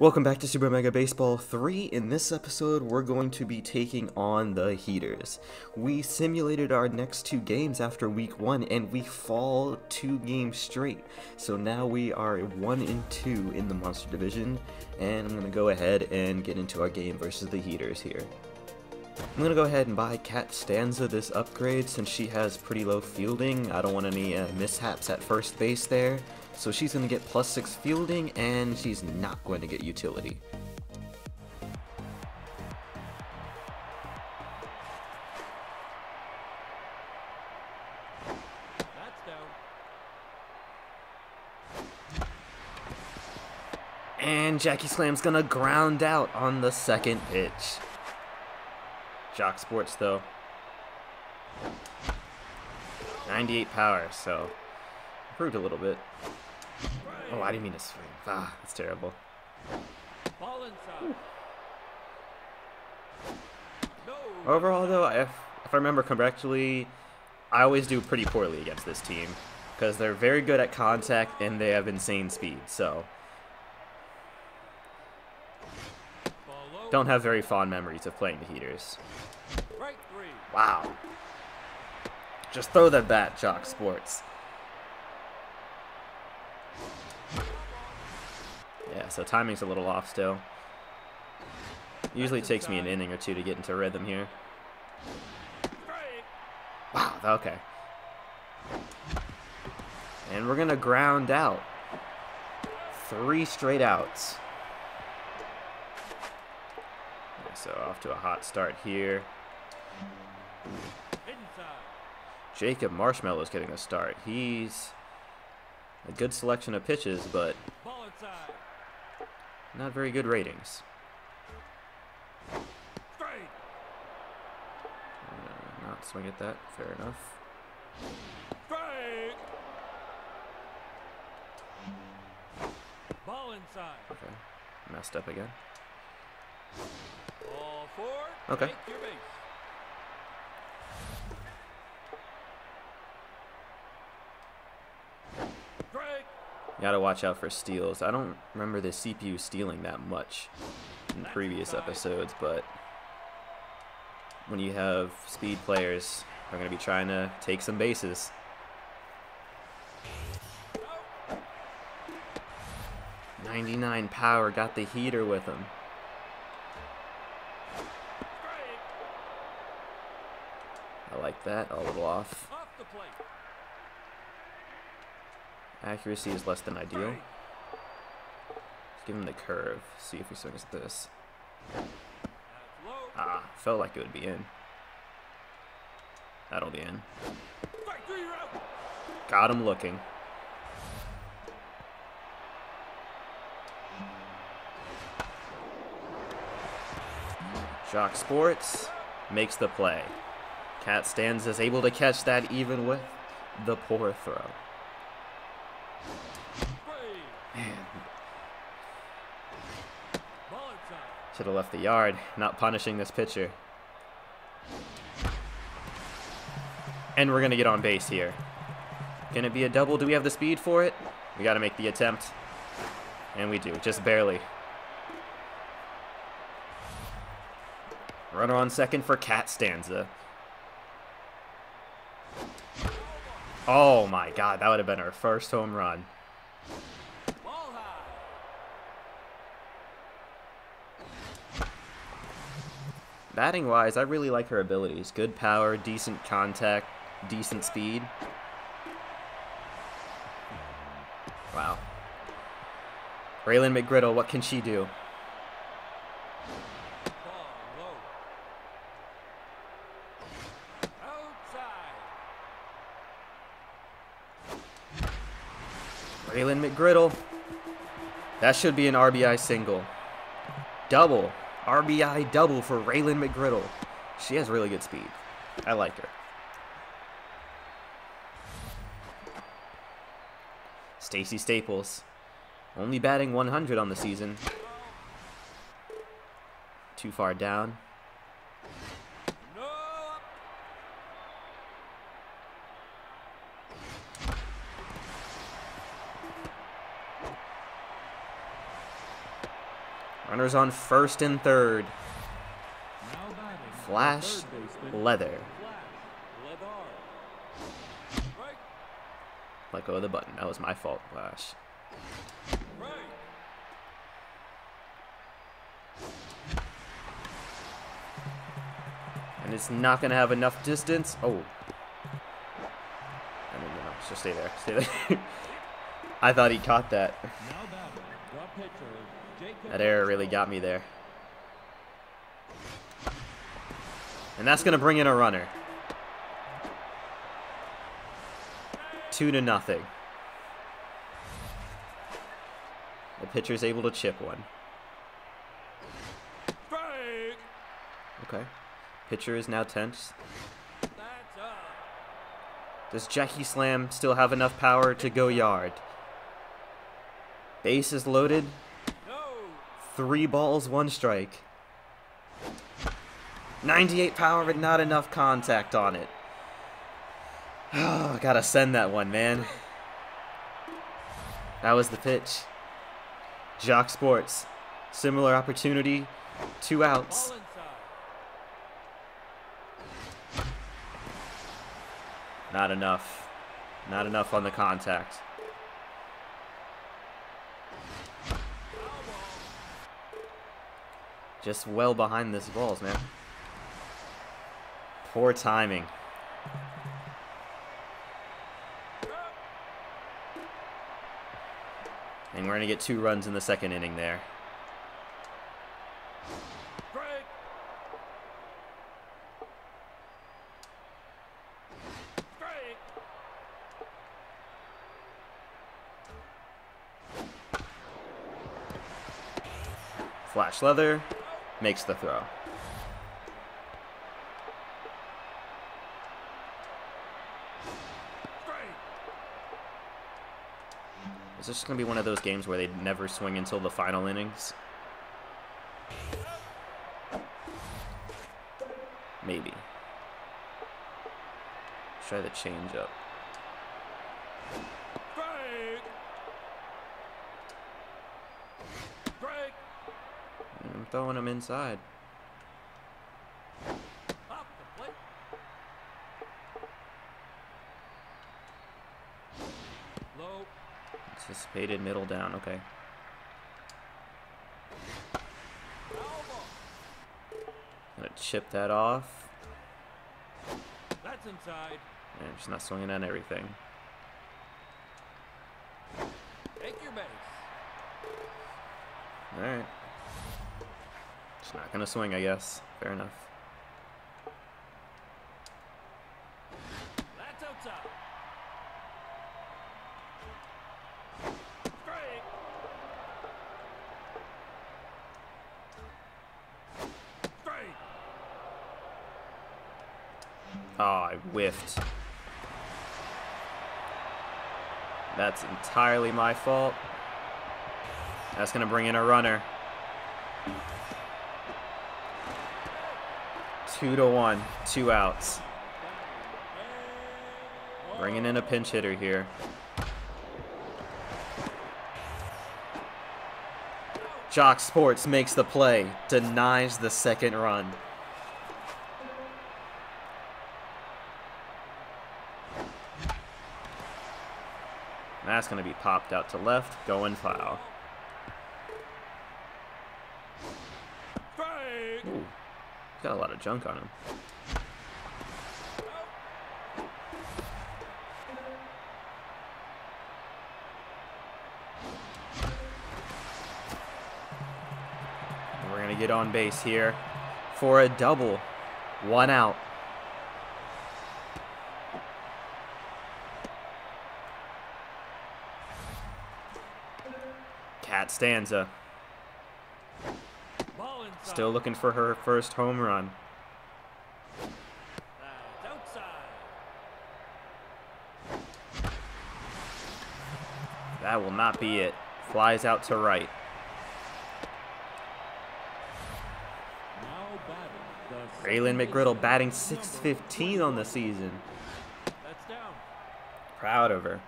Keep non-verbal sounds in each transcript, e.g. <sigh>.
Welcome back to Super Mega Baseball 3. In this episode, we're going to be taking on the Heaters. We simulated our next two games after week one, and we fall two games straight. So now we are 1 and 2 in the Monster Division, and I'm going to go ahead and get into our game versus the Heaters here. I'm going to go ahead and buy Cat Stanza this upgrade since she has pretty low fielding. I don't want any uh, mishaps at first base there. So she's going to get plus 6 fielding, and she's not going to get utility. And Jackie Slam's going to ground out on the second pitch. Jock Sports, though. 98 power, so improved a little bit. Oh, I didn't mean to swing. Ah, that's terrible. Overall, though, if, if I remember correctly, I always do pretty poorly against this team because they're very good at contact and they have insane speed. So, don't have very fond memories of playing the Heaters. Wow. Just throw that bat, Jock Sports. Yeah, so timing's a little off still. Usually takes me an inning or two to get into rhythm here. Wow, okay. And we're going to ground out. Three straight outs. So off to a hot start here. Jacob Marshmallow's getting a start. He's a good selection of pitches, but not very good ratings. Uh, not swing at that. Fair enough. Ball inside. Okay. Messed up again. Okay. Take your base. Strike. You gotta watch out for steals. I don't remember the CPU stealing that much in previous episodes, but when you have speed players, they're gonna be trying to take some bases. Ninety-nine power got the heater with him. I like that. A little off. Off the plate. Accuracy is less than ideal. Let's give him the curve. See if he swings this. Ah, felt like it would be in. That'll be in. Strike three, you're out. Got him looking. Jock Sports makes the play. Cat Stanza is able to catch that even with the poor throw. Man, should have left the yard, not punishing this pitcher. And we're going to get on base here. Can it be a double? Do we have the speed for it? We got to make the attempt. And we do, just barely. Runner on second for Cat Stanza. Oh my god, that would have been our first home run. Ball high. Batting wise, I really like her abilities. Good power, decent contact, decent speed. Wow. Raylan McGriddle, what can she do? Raylan McGriddle. That should be an RBI single. Double. RBI double for Raylan McGriddle. She has really good speed. I like her. Stacy Staples. Only batting 100 on the season. Too far down. No up. Runners on first and third. Flash leather. Let go of the button. That was my fault, Flash. And it's not going to have enough distance. Oh. I mean, no, just stay there. Stay there. <laughs> I thought he caught that. Now batting. The pitcher, Jacob. That error really got me there. And that's going to bring in a runner. Two to nothing. The pitcher's able to chip one. Okay. Pitcher is now tense. Does Jackie Slam still have enough power to go yard? Base is loaded. Three balls, one strike. 98 power, but not enough contact on it. Oh, gotta send that one, man. That was the pitch. Jock Sports. Similar opportunity. Two outs. Not enough. Not enough on the contact. Foul ball. Just well behind this balls, man. Poor timing. And we're going to get two runs in the second inning there. Flash Leather makes the throw. Is this going to be one of those games where they never swing until the final innings? Maybe. Try the change up. Strike. Strike. I'm throwing him inside. Up the plate. Low. Anticipated middle down. Okay. Gonna chip that off. That's inside. And just not swinging on everything. Take your base. Alright. Not gonna swing, I guess. Fair enough. Oh, I whiffed. That's entirely my fault. That's gonna bring in a runner. Two to one, two outs. Bringing in a pinch hitter here. Jock Sports makes the play, denies the second run. That's going to be popped out to left, going foul. Ooh, got a lot of junk on him. We're going to get on base here for a double. One out. Cat Stanza. Still looking for her first home run. That will not be it. Flies out to right. Raylan McGriddle batting 615 on the season. Proud of her.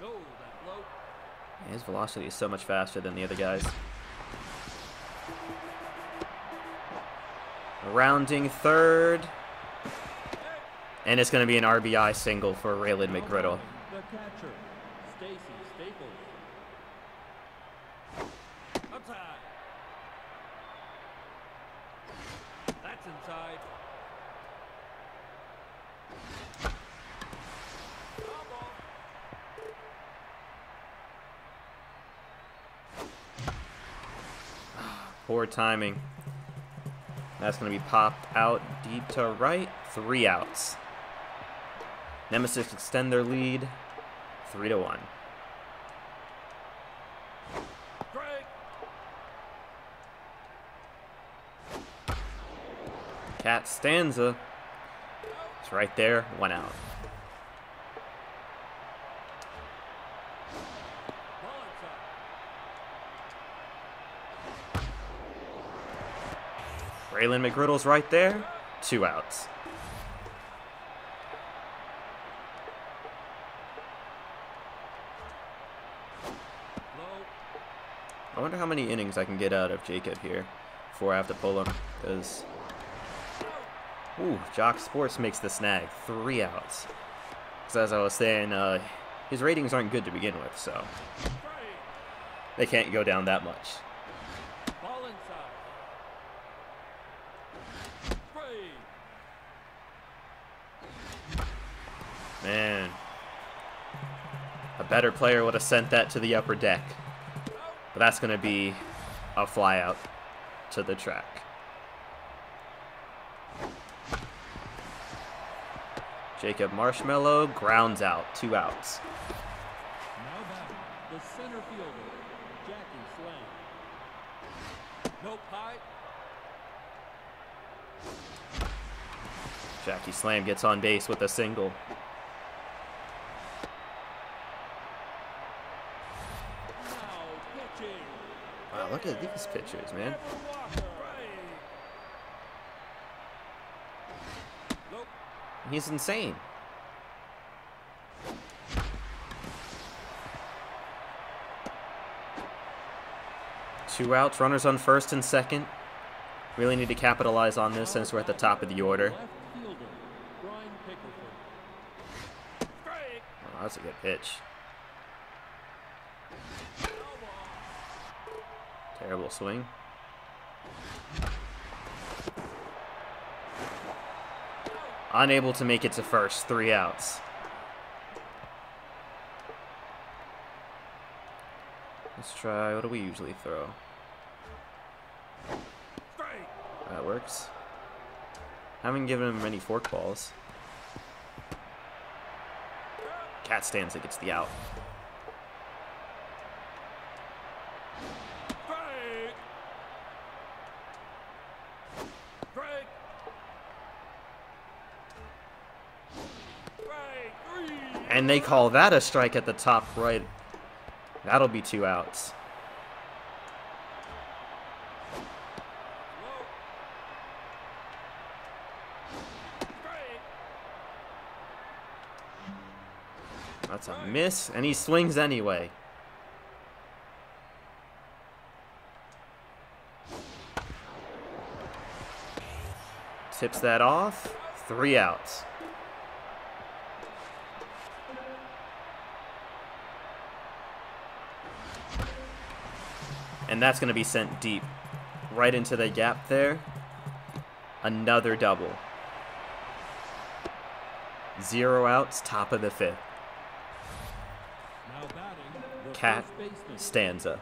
No, that low. His velocity is so much faster than the other guys. Rounding third. And it's going to be an RBI single for Raylan McGriddle. The catcher, Stacy Staples. Outside. That's inside. Foul ball. Poor timing. That's going to be popped out deep to right. Three outs. Nemesis extend their lead. Three to one. Cat Stanza. It's right there. One out. Ball inside. Raylan McGriddle's right there. Two outs. I wonder how many innings I can get out of Jacob here before I have to pull him. Because, ooh, Jock Sports makes the snag. Three outs. Because as I was saying, uh, his ratings aren't good to begin with, so they can't go down that much. Ball inside. Strike. Man, a better player would have sent that to the upper deck. But that's going to be a fly out to the track. Jacob Marshmallow grounds out, two outs. Now batting, the center fielder, Jackie Slam. Nope. High. Jackie Slam gets on base with a single. Look at these pitchers, man. Trevor Walker. Nope. He's insane. Two outs, runners on first and second. Really need to capitalize on this since we're at the top of the order. Left fielder, Brian Pickleford. Strike. Oh, that's a good pitch. Foul ball. Terrible swing. Unable to make it to first, three outs. Let's try, what do we usually throw? That works. Haven't given him many fork balls. Cat Stanza gets the out. Strike. Strike. Strike. Three. And they call that a strike at the top right. That'll be two outs. That's a miss, and he swings anyway. Tips that off. Three outs. And that's going to be sent deep. Right into the gap there. Another double. Zero outs, top of the fifth. Cat Stanza.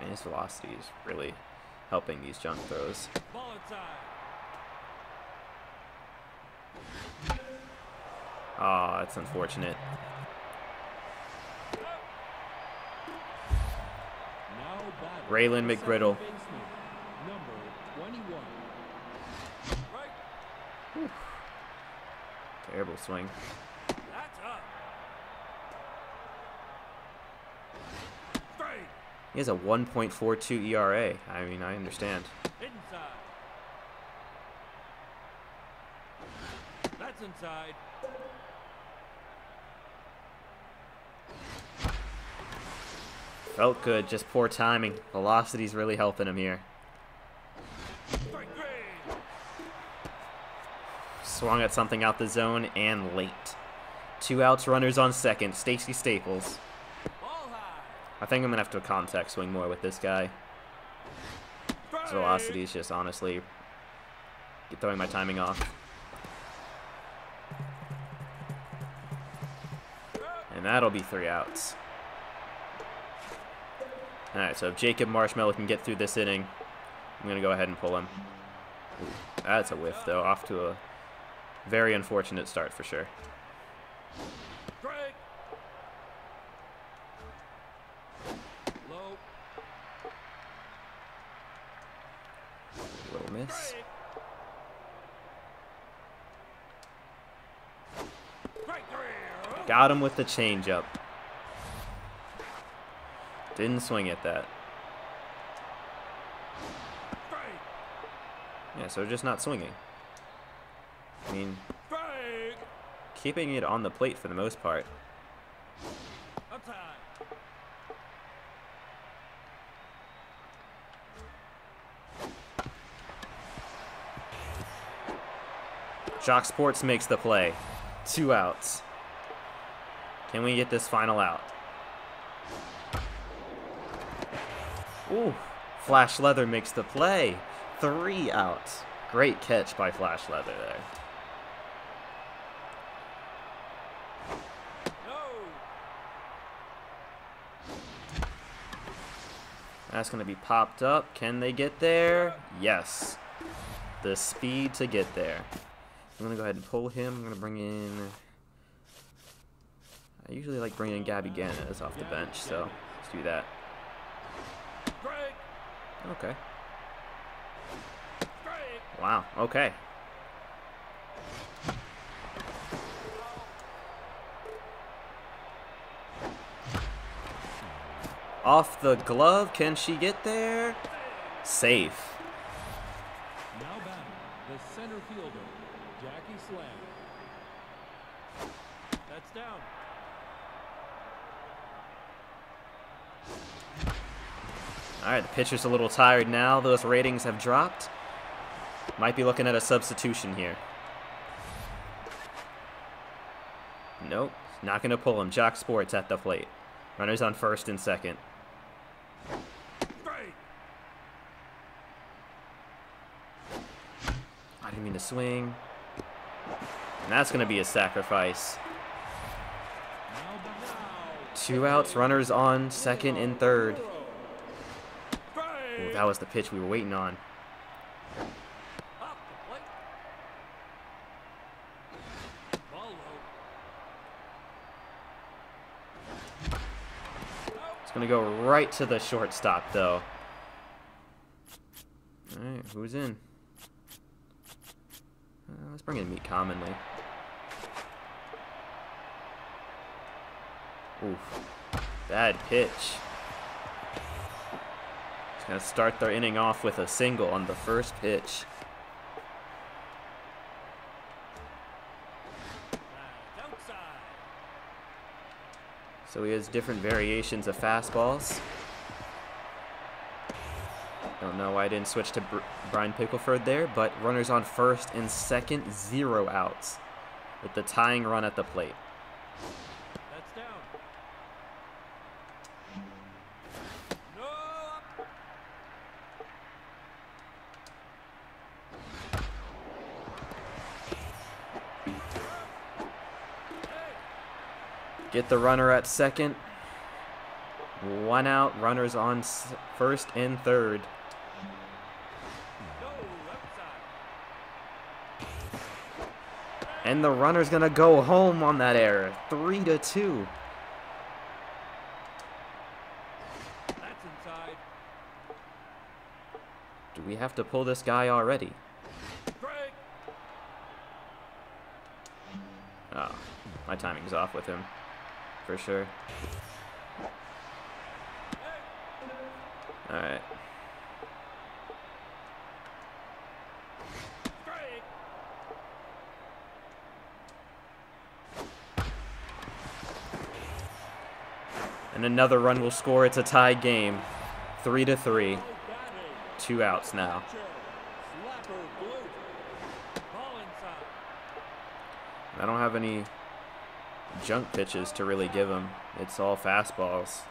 And his velocity is really helping these junk throws. Ah, it's unfortunate. Raylan McGriddle. baseman, number 21. Right. Terrible swing. He has a 1.42 ERA. I mean, I understand. That's inside. Felt good, just poor timing. Velocity's really helping him here. Swung at something out the zone and late. Two outs, runners on second. Stacy Staples. I think I'm gonna have to contact swing more with this guy. His velocity is just honestly throwing my timing off. And that'll be three outs. Alright, so if Jacob Marshmallow can get through this inning, I'm going to go ahead and pull him. Ooh, that's a whiff, though. Off to a very unfortunate start for sure. Little miss. Got him with the changeup. Didn't swing at that. Yeah, so just not swinging. I mean, keeping it on the plate for the most part. Jock Sports makes the play. Two outs. Can we get this final out? Ooh, Flash Leather makes the play. Three outs. Great catch by Flash Leather there. That's going to be popped up. Can they get there? Yes. The speed to get there. I'm going to go ahead and pull him. I'm going to bring in... I usually like bringing in Gabby Ganes off the bench, so let's do that. Okay. Wow. Okay. Off the glove. Can she get there? Safe. Now batting, the center fielder, Jackie Slam. That's down. All right, the pitcher's a little tired now. Those ratings have dropped. Might be looking at a substitution here. Nope, not going to pull him. Jock Sports at the plate. Runners on first and second. I didn't mean to swing. And that's going to be a sacrifice. Two outs, runners on second and third. Ooh, that was the pitch we were waiting on. Up the plate. Ball low. It's going to go right to the shortstop, though. All right, who's in? Uh, let's bring in Meat Commonly. Oof. Bad pitch. To start their inning off with a single on the first pitch. So he has different variations of fastballs. Don't know why I didn't switch to Br- Brian Pickleford there, but runners on first and second, zero outs, with the tying run at the plate. Get the runner at second. One out, runners on first and third. And the runner's gonna go home on that error. Three to two. That's inside. Do we have to pull this guy already? Oh, my timing's off with him. For sure. Alright. And another run will score. It's a tie game. Three to three. Two outs now. I don't have any junk pitches to really give them. It's all fastballs.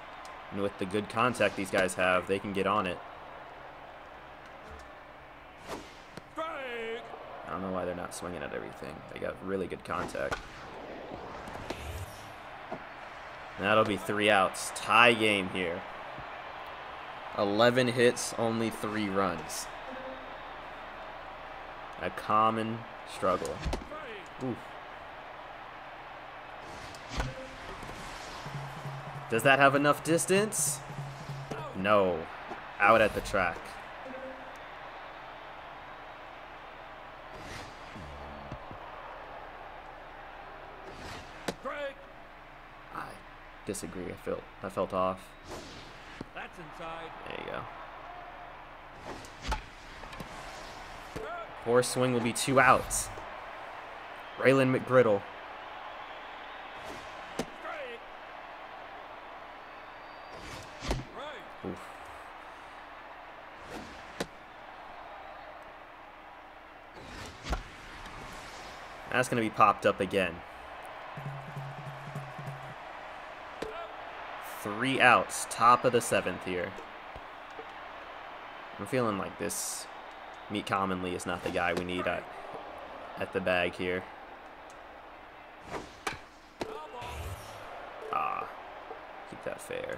And with the good contact these guys have, they can get on it. I don't know why they're not swinging at everything. They got really good contact. That'll be three outs. Tie game here. 11 hits, only three runs. A common struggle. Oof. Does that have enough distance? No. Out at the track. I disagree. I felt I felt off. That's inside. There you go. Horse swing will be two outs. Raylan McGriddle. Strike. Right. Oof. That's going to be popped up again. Three outs, top of the seventh here. I'm feeling like this Meet Commonly is not the guy we need at, at the bag here. Ah, keep that fair.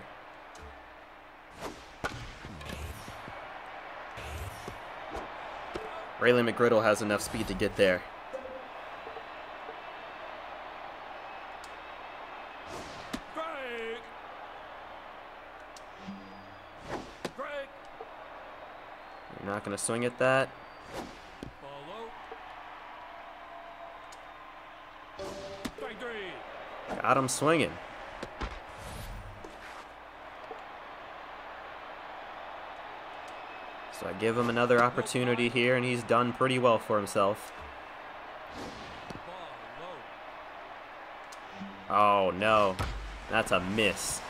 Raylan McGriddle has enough speed to get there. Strike. Strike. You're not going to swing at that. Got him swinging. So I give him another opportunity here, and he's done pretty well for himself. Oh, no. That's a miss.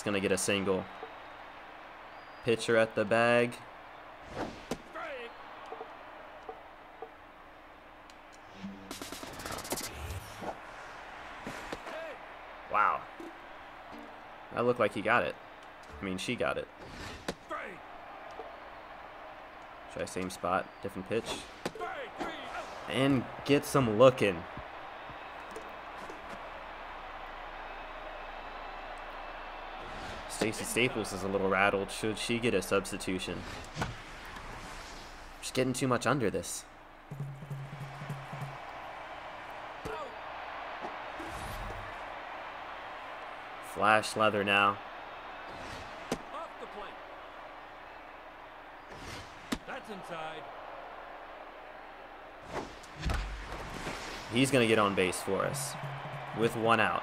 That's going to get a single. Pitcher at the bag. Wow. That looked like he got it. I mean, she got it. Try same spot, different pitch. And get some looking. Stacy Staples is a little rattled. Should she get a substitution? She's getting too much under this. Flash leather now. Off the plate. That's inside. He's going to get on base for us with one out.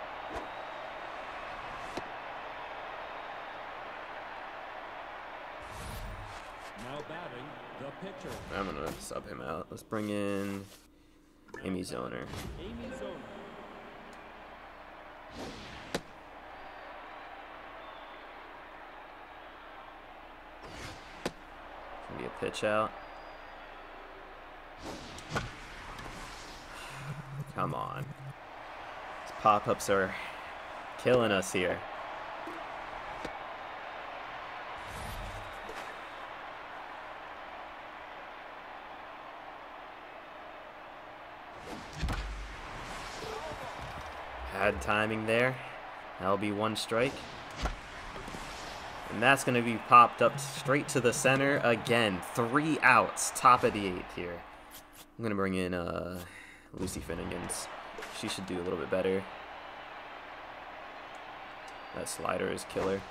Now batting, the pitcher, I'm going to sub him out. Let's bring in Amy Zoner. Amy Zoner. Gonna be a pitch out. <sighs> Come on. These pop-ups are killing us here. Had timing there. That'll be one strike. And that's going to be popped up straight to the center again. Three outs, top of the eighth here. I'm going to bring in uh, Lucy Finnegans. She should do a little bit better. That slider is killer.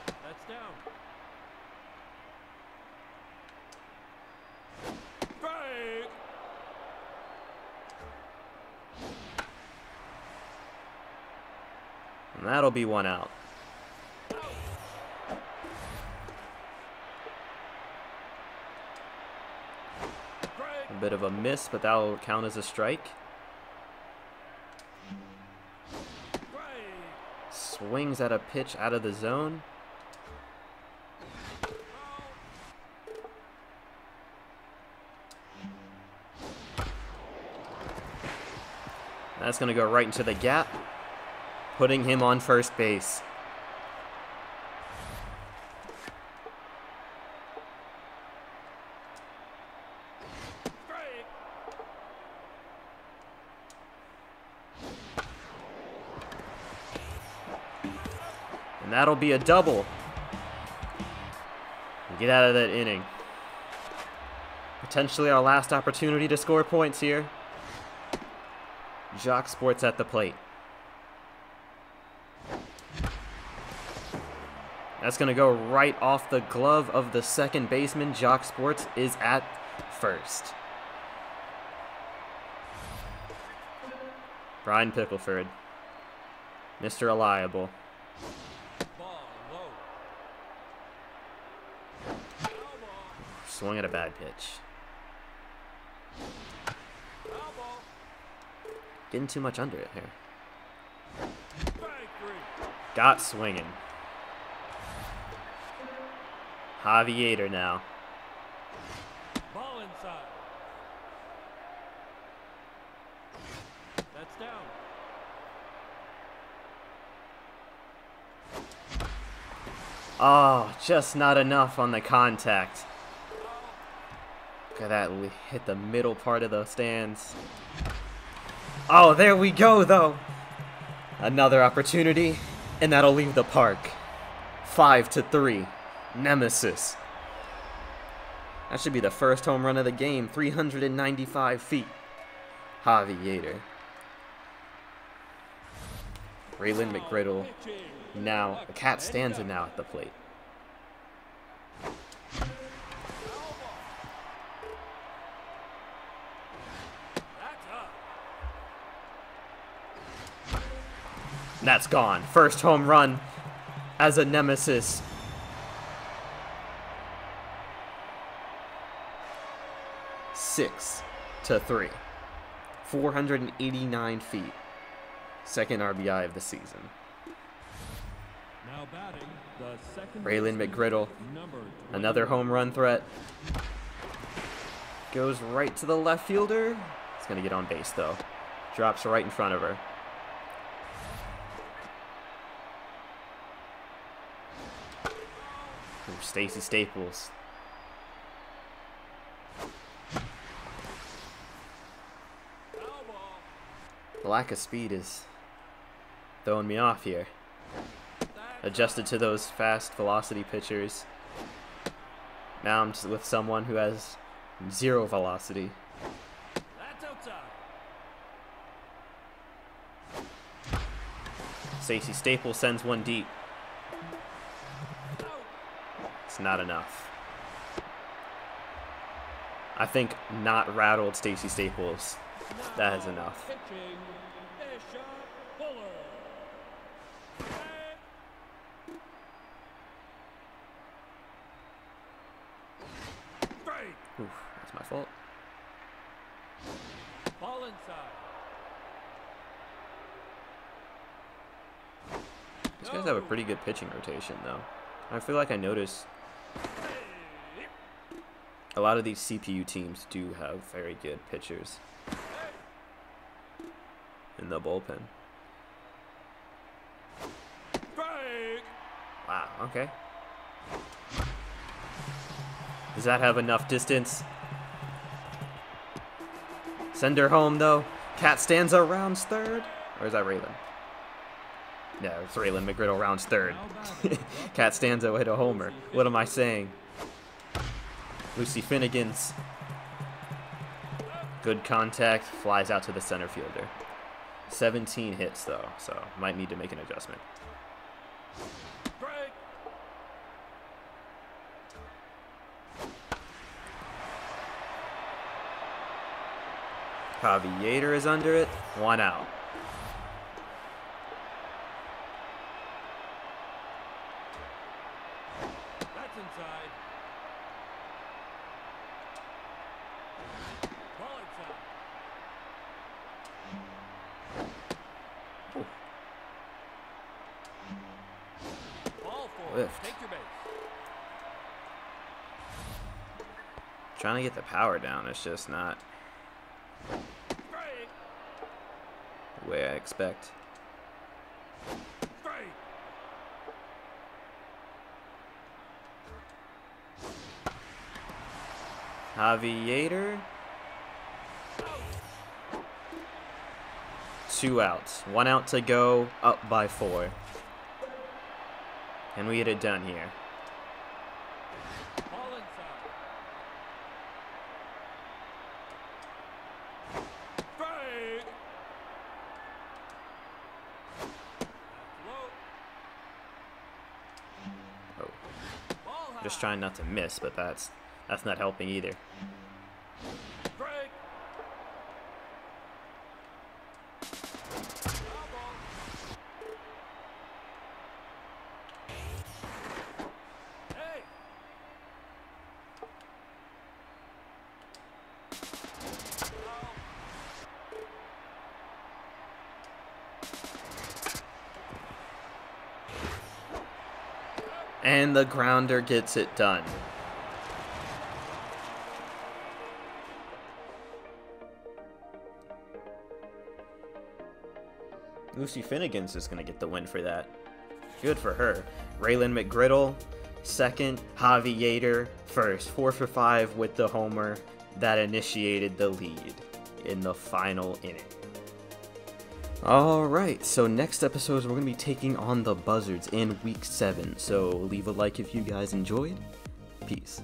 That'll be one out. A bit of a miss, but that'll count as a strike. Swings at a pitch out of the zone. That's going to go right into the gap putting him on first base. And that'll be a double. Get out of that inning. Potentially our last opportunity to score points here. Jock Sports at the plate. That's going to go right off the glove of the second baseman. Jock Sports is at first. Brian Pickleford. Mr. Reliable. Swung at a bad pitch. Getting too much under it here. Got swinging. Javiator now. Ball inside. That's down. Oh, just not enough on the contact. Look at that, we hit the middle part of the stands. Oh, there we go, though. Another opportunity, and that'll leave the park. Five to three, Nemesis. That should be the first home run of the game, 395 feet. Javiator. Raylan McGriddle now, the Cat Stanza now at the plate. That's gone. First home run as a nemesis. Six to three. 489 feet. Second RBI of the season. Now batting, the second Raylan McGriddle. Another home run threat. Goes right to the left fielder. It's going to get on base, though. Drops right in front of her. Stacy Staples. Foul ball. The lack of speed is throwing me off here. Adjusted to those fast velocity pitchers. Now I'm with someone who has zero velocity. Stacy Staples sends one deep. It's not enough. I think not rattled Stacy Staples. That is enough. Oof, that's my fault. Ball inside. These guys have a pretty good pitching rotation, though. I feel like I notice a lot of these CPU teams do have very good pitchers in the bullpen. Wow, okay. Does that have enough distance? Send her home, though. Cat Stanza rounds third. Or is that Raylan? No, it's Raylan McGriddle rounds third. <laughs> Cat Stanza hit a homer. What am I saying? Lucy Finnegan's good contact flies out to the center fielder. 17 hits though, so might need to make an adjustment. Javiator is under it. One out. That's inside. Ball inside. Trying to get the power down. It's just not the way I expect. Javier. Two outs. One out to go, up by four. Can we get it done here? Ball inside. Strike. Low. Oh, Ball high. just trying not to miss, but that's that's not helping either. And the grounder gets it done. Lucy Finnegan's is gonna get the win for that. Good for her. Raylan McGriddle, second. Javi Yater, first. Four for five with the homer that initiated the lead in the final inning. Alright, so next episode we're going to be taking on the Buzzards in week 7. So leave a like if you guys enjoyed. Peace.